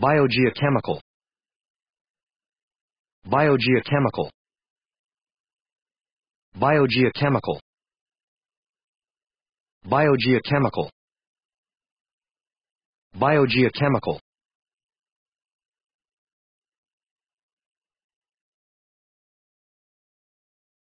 biogeochemical. Biogeochemical. Biogeochemical. Biogeochemical. Biogeochemical.